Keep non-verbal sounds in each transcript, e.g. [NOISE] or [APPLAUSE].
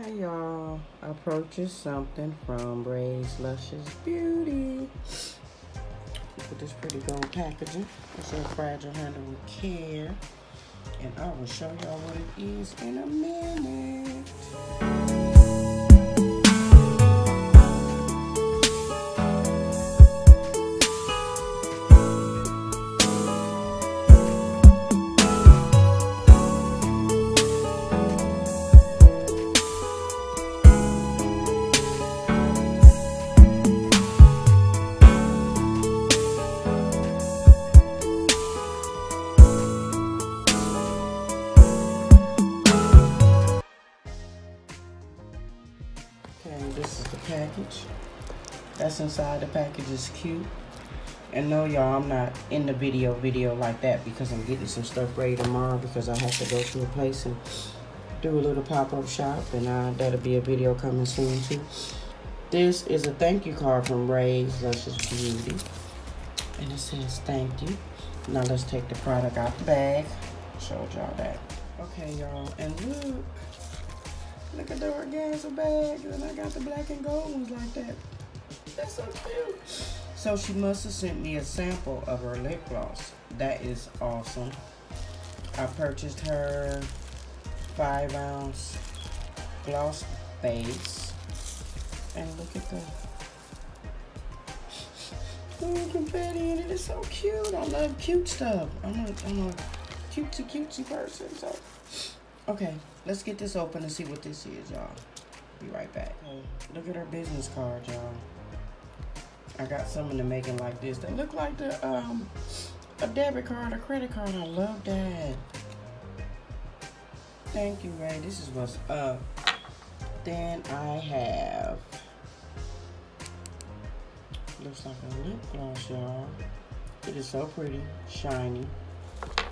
Hey y'all, I purchased something from Rae's Luscious Beauty. Look at this pretty gold packaging. It says fragile handle with care. And I will show y'all what it is in a minute. This is the package. That's inside the package is cute. And no, y'all, I'm not in the video video like that because I'm getting some stuff ready tomorrow because I have to go to a place and do a little pop-up shop and uh, that'll be a video coming soon too. This is a thank you card from Rae's Luscious Beauty. And it says thank you. Now let's take the product out the bag. Showed y'all that. Okay, y'all, and look. Look at the organza bags, and I got the black and gold ones like that. That's so cute. So she must have sent me a sample of her lip gloss. That is awesome. I purchased her five ounce gloss base. And look at the [LAUGHS] oh, confetti in it. It's so cute. I love cute stuff. I'm a, I'm a cutesy cutesy person, so Okay, let's get this open and see what this is, y'all. Be right back. Okay, look at her business card, y'all. I got some in the making like this They look like the um a debit card, a credit card. I love that. Thank you, Rae. This is what's up. Then I have looks like a lip gloss, y'all. It is so pretty, shiny.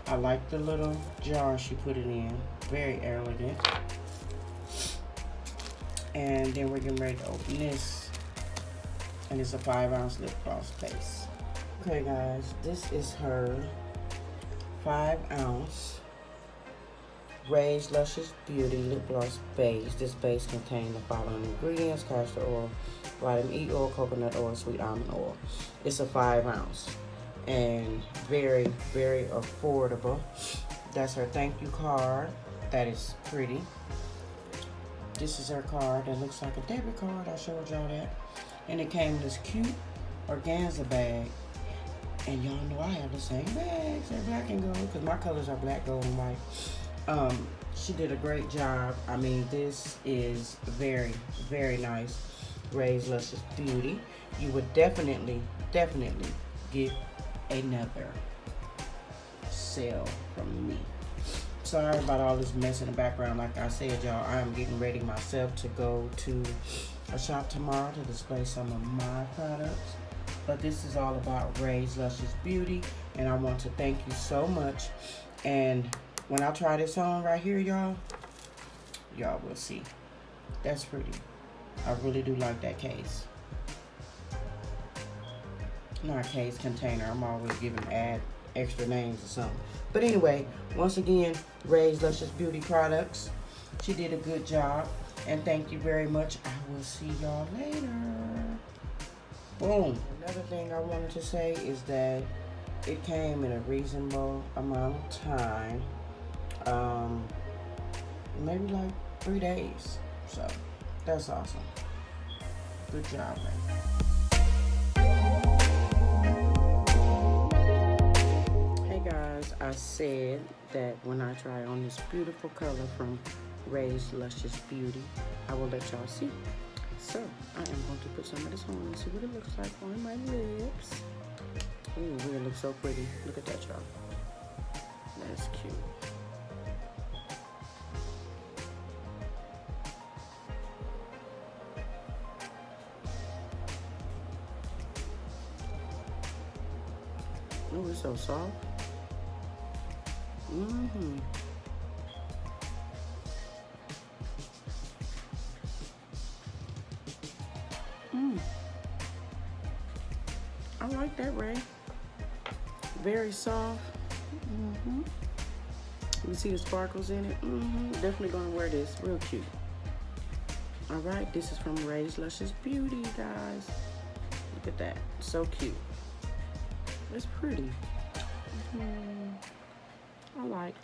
I like the little jar she put it in. Very elegant. And then we're getting ready to open this. And it's a five ounce lip gloss base. Okay guys, this is her five ounce Rae's Luscious Beauty Lip Gloss Base. This base contains the following ingredients, castor oil, vitamin E oil, coconut oil, sweet almond oil. It's a five ounce and very, very affordable. That's her thank you card. That is pretty. This is her card that looks like a debit card. I showed y'all that. And it came this cute organza bag. And y'all know I have the same bags. They're black and gold because my colors are black, gold, and white. Um, she did a great job. I mean, this is very, very nice. Rae's Luscious Beauty. You would definitely, definitely get another sale from me. Sorry about all this mess in the background. Like I said, y'all, I am getting ready myself to go to a shop tomorrow to display some of my products. But this is all about Rae's Luscious Beauty. And I want to thank you so much. And when I try this on right here, y'all, y'all will see. That's pretty. I really do like that case not case container. I'm always giving add extra names or something. But anyway, once again, Rae's Luscious Beauty Products. She did a good job. And thank you very much. I will see y'all later. Boom. Another thing I wanted to say is that it came in a reasonable amount of time. Um, maybe like three days. So that's awesome. Good job, Rae. Guys, I said that when I try on this beautiful color from Rae's Luscious Beauty, I will let y'all see. So, I am going to put some of this on and see what it looks like on my lips. Ooh, it looks so pretty. Look at that, y'all. That's cute. Oh, it's so soft. Mm-hmm. Mm. I like that, Rae. Very soft. Mm-hmm. You see the sparkles in it? Mm-hmm. Definitely gonna wear this. Real cute. All right, this is from Rae's Luscious Beauty, guys. Look at that, so cute. It's pretty. Mm, I like.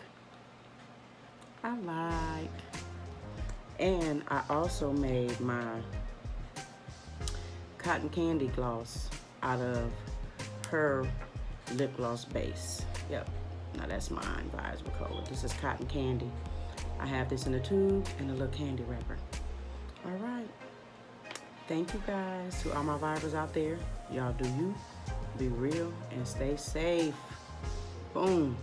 I like. And I also made my cotton candy gloss out of her lip gloss base. Yep, now that's mine, Vibes with Chola. This is cotton candy. I have this in a tube and a little candy wrapper. All right. Thank you guys to all my vibers out there. Y'all do you. Be real and stay safe. Boom.